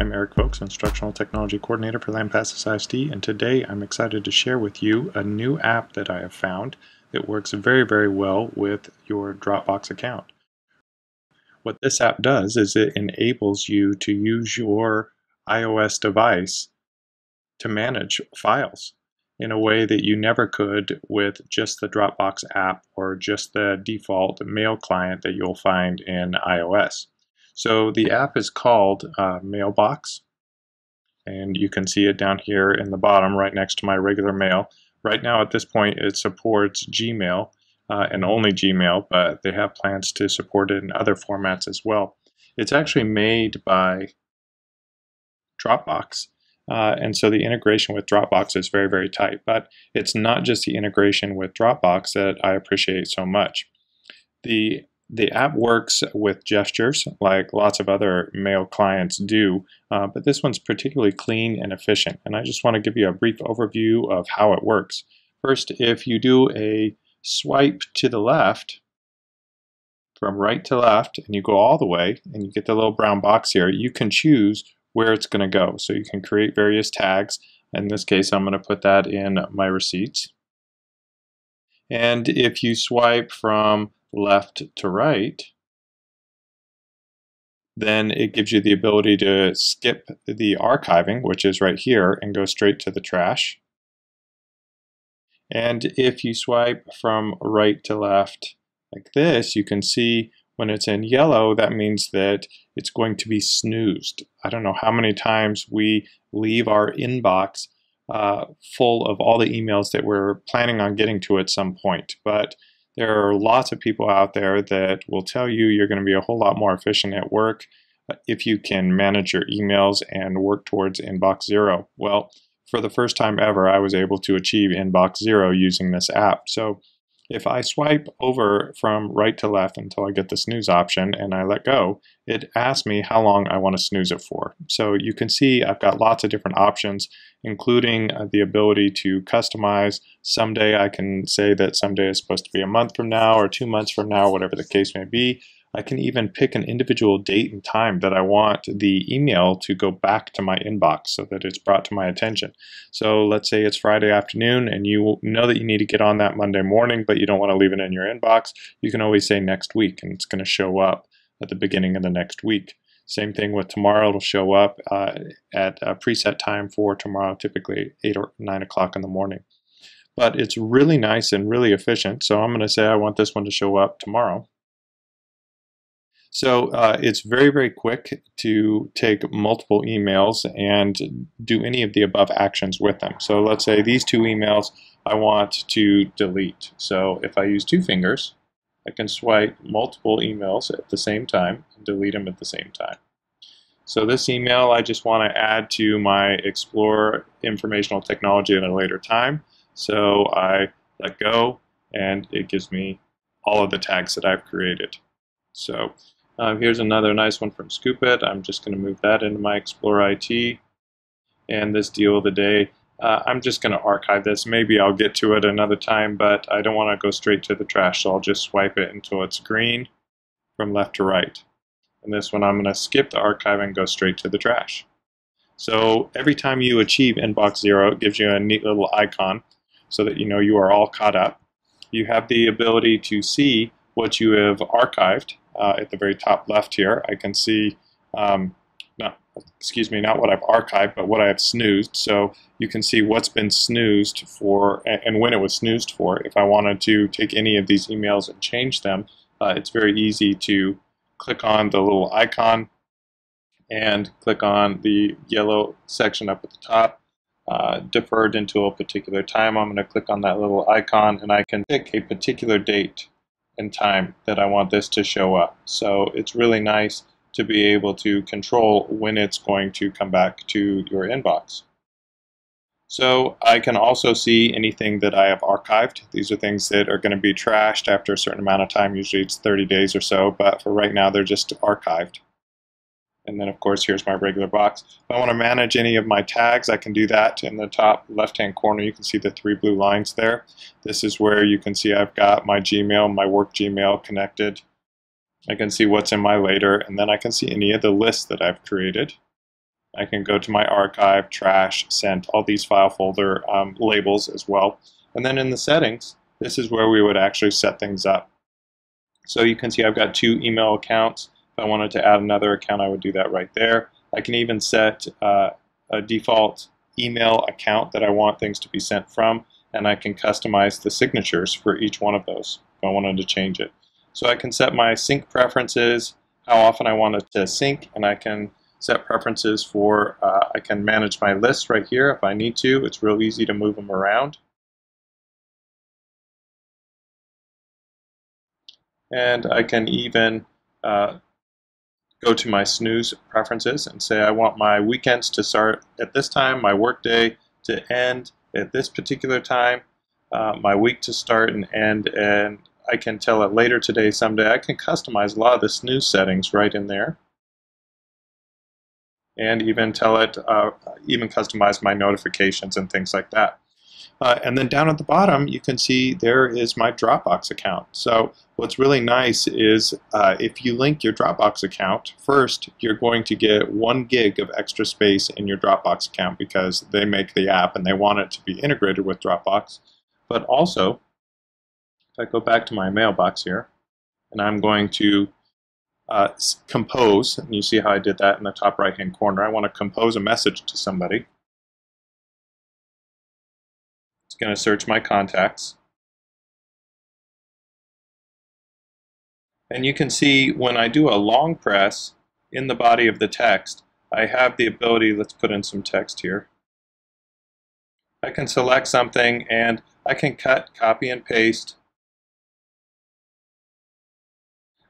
I'm Eric Folks, Instructional Technology Coordinator for Lampasas ISD, and today I'm excited to share with you a new app that I have found that works very, very well with your Dropbox account. What this app does is it enables you to use your iOS device to manage files in a way that you never could with just the Dropbox app or just the default mail client that you'll find in iOS. So the app is called uh, Mailbox, and you can see it down here in the bottom right next to my regular mail. Right now at this point it supports Gmail uh, and only Gmail, but they have plans to support it in other formats as well. It's actually made by Dropbox, uh, and so the integration with Dropbox is very, very tight. But it's not just the integration with Dropbox that I appreciate so much. The the app works with gestures like lots of other mail clients do, uh, but this one's particularly clean and efficient. And I just want to give you a brief overview of how it works. First, if you do a swipe to the left, from right to left, and you go all the way, and you get the little brown box here, you can choose where it's going to go. So you can create various tags. In this case, I'm going to put that in my receipts. And if you swipe from left to right, then it gives you the ability to skip the archiving, which is right here, and go straight to the trash. And if you swipe from right to left like this, you can see when it's in yellow, that means that it's going to be snoozed. I don't know how many times we leave our inbox uh, full of all the emails that we're planning on getting to at some point. But there are lots of people out there that will tell you you're going to be a whole lot more efficient at work uh, if you can manage your emails and work towards inbox zero. Well, for the first time ever, I was able to achieve inbox zero using this app. So if I swipe over from right to left until I get the snooze option and I let go, it asks me how long I want to snooze it for. So you can see I've got lots of different options, including uh, the ability to customize. Someday I can say that someday is supposed to be a month from now or two months from now, whatever the case may be. I can even pick an individual date and time that I want the email to go back to my inbox so that it's brought to my attention. So let's say it's Friday afternoon and you know that you need to get on that Monday morning, but you don't want to leave it in your inbox. You can always say next week and it's going to show up at the beginning of the next week. Same thing with tomorrow, it'll show up uh, at a preset time for tomorrow, typically 8 or 9 o'clock in the morning. But it's really nice and really efficient, so I'm going to say I want this one to show up tomorrow. So uh, it's very, very quick to take multiple emails and do any of the above actions with them. So let's say these two emails I want to delete. So if I use two fingers, I can swipe multiple emails at the same time and delete them at the same time. So this email I just want to add to my Explore Informational Technology at a later time. So I let go and it gives me all of the tags that I've created. So um, here's another nice one from Scoop.it. I'm just going to move that into my Explore IT. And this deal of the day, uh, I'm just going to archive this. Maybe I'll get to it another time, but I don't want to go straight to the trash, so I'll just swipe it until it's green from left to right. And this one, I'm going to skip the archive and go straight to the trash. So every time you achieve inbox zero, it gives you a neat little icon so that you know you are all caught up. You have the ability to see what you have archived uh, at the very top left here, I can see, um, not, excuse me, not what I've archived, but what I have snoozed. So you can see what's been snoozed for and when it was snoozed for. If I wanted to take any of these emails and change them, uh, it's very easy to click on the little icon and click on the yellow section up at the top, uh, deferred until a particular time. I'm going to click on that little icon and I can pick a particular date and time that I want this to show up. So it's really nice to be able to control when it's going to come back to your inbox. So I can also see anything that I have archived. These are things that are going to be trashed after a certain amount of time. Usually it's 30 days or so, but for right now they're just archived. And then of course here's my regular box. If I want to manage any of my tags, I can do that in the top left hand corner. You can see the three blue lines there. This is where you can see I've got my Gmail, my work Gmail connected. I can see what's in my later, and then I can see any of the lists that I've created. I can go to my archive, trash, sent, all these file folder um, labels as well. And then in the settings, this is where we would actually set things up. So you can see I've got two email accounts. I wanted to add another account, I would do that right there. I can even set uh, a default email account that I want things to be sent from, and I can customize the signatures for each one of those if I wanted to change it. So I can set my sync preferences, how often I want it to sync, and I can set preferences for, uh, I can manage my lists right here if I need to. It's real easy to move them around. And I can even uh, go to my snooze preferences and say I want my weekends to start at this time, my workday to end at this particular time, uh, my week to start and end, and I can tell it later today, someday. I can customize a lot of the snooze settings right in there. And even tell it, uh, even customize my notifications and things like that. Uh, and then down at the bottom, you can see there is my Dropbox account. So what's really nice is uh, if you link your Dropbox account, first you're going to get one gig of extra space in your Dropbox account because they make the app and they want it to be integrated with Dropbox. But also, if I go back to my mailbox here, and I'm going to uh, compose, and you see how I did that in the top right hand corner. I want to compose a message to somebody. It's going to search my contacts. And you can see when I do a long press in the body of the text, I have the ability, let's put in some text here. I can select something and I can cut, copy, and paste.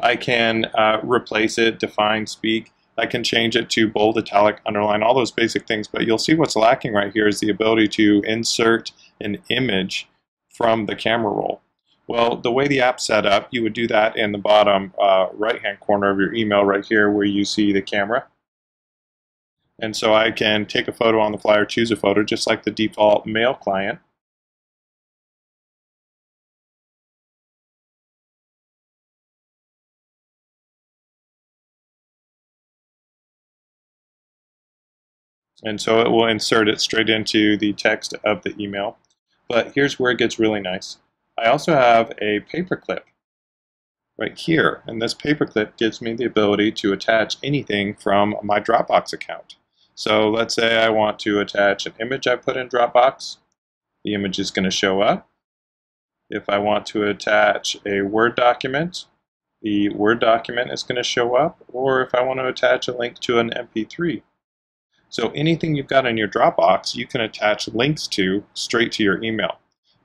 I can uh, replace it, define, speak. I can change it to bold, italic, underline, all those basic things, but you'll see what's lacking right here is the ability to insert an image from the camera roll. Well, the way the app's set up, you would do that in the bottom uh, right-hand corner of your email right here where you see the camera. And so I can take a photo on the fly or choose a photo just like the default mail client. And so it will insert it straight into the text of the email. But here's where it gets really nice. I also have a paperclip right here. And this paperclip gives me the ability to attach anything from my Dropbox account. So let's say I want to attach an image I put in Dropbox. The image is going to show up. If I want to attach a Word document, the Word document is going to show up. Or if I want to attach a link to an MP3, so anything you've got in your Dropbox, you can attach links to straight to your email.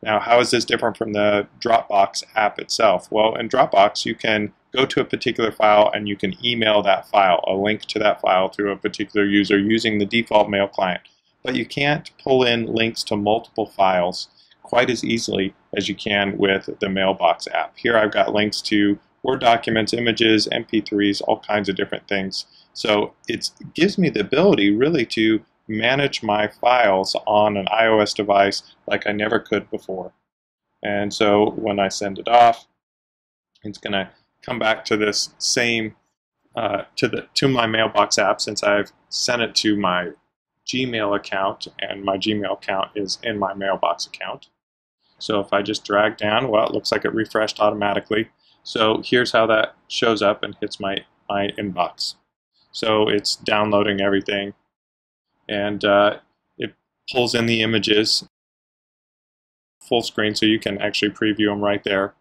Now, how is this different from the Dropbox app itself? Well, in Dropbox, you can go to a particular file and you can email that file, a link to that file to a particular user using the default mail client. But you can't pull in links to multiple files quite as easily as you can with the Mailbox app. Here I've got links to Word documents, images, MP3s, all kinds of different things. So it gives me the ability really to manage my files on an iOS device like I never could before. And so when I send it off, it's going to come back to this same uh, to the to my mailbox app since I've sent it to my Gmail account and my Gmail account is in my mailbox account. So if I just drag down, well, it looks like it refreshed automatically. So here's how that shows up and hits my, my inbox. So it's downloading everything and uh, it pulls in the images full screen so you can actually preview them right there.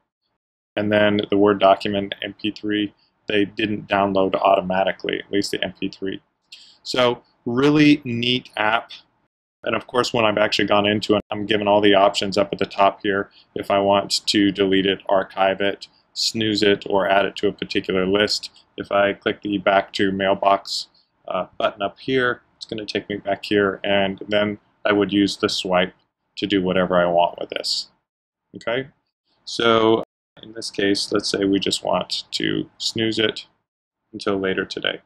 And then the Word document MP3, they didn't download automatically, at least the MP3. So really neat app. And of course, when I've actually gone into it, I'm given all the options up at the top here. If I want to delete it, archive it, snooze it, or add it to a particular list. If I click the back to mailbox uh, button up here, it's going to take me back here, and then I would use the swipe to do whatever I want with this. Okay, so in this case, let's say we just want to snooze it until later today.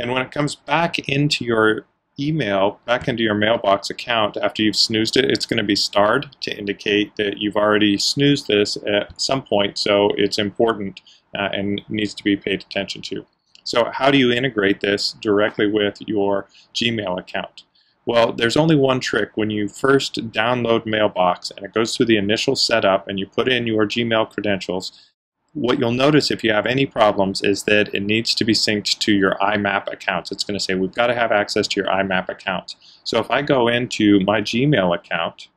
And when it comes back into your email back into your mailbox account after you've snoozed it, it's going to be starred to indicate that you've already snoozed this at some point, so it's important uh, and needs to be paid attention to. So how do you integrate this directly with your Gmail account? Well, there's only one trick. When you first download Mailbox and it goes through the initial setup and you put in your Gmail credentials, what you'll notice if you have any problems is that it needs to be synced to your IMAP account. It's going to say, we've got to have access to your IMAP account. So if I go into my Gmail account,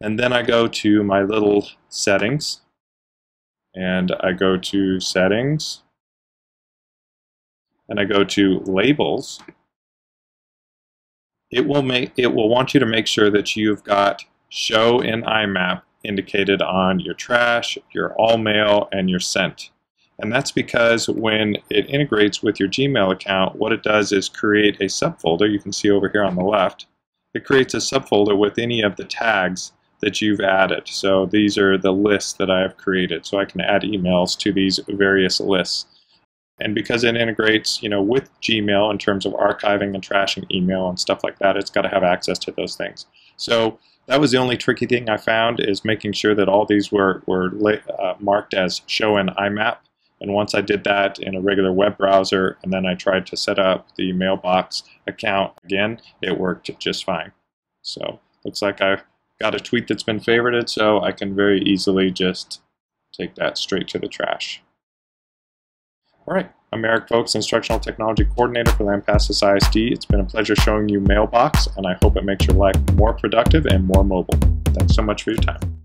and then I go to my little settings, and I go to settings, and I go to labels, it will make it will want you to make sure that you've got show in IMAP indicated on your trash, your all mail, and your sent. And that's because when it integrates with your Gmail account, what it does is create a subfolder. You can see over here on the left. It creates a subfolder with any of the tags that you've added. So these are the lists that I have created. So I can add emails to these various lists. And because it integrates, you know, with Gmail in terms of archiving and trashing email and stuff like that, it's got to have access to those things. So that was the only tricky thing I found is making sure that all these were, were uh, marked as show in IMAP. And once I did that in a regular web browser, and then I tried to set up the mailbox account again, it worked just fine. So looks like I've got a tweet that's been favorited, so I can very easily just take that straight to the trash. All right, I'm Eric Folks, Instructional Technology Coordinator for Lampasas ISD. It's been a pleasure showing you Mailbox, and I hope it makes your life more productive and more mobile. Thanks so much for your time.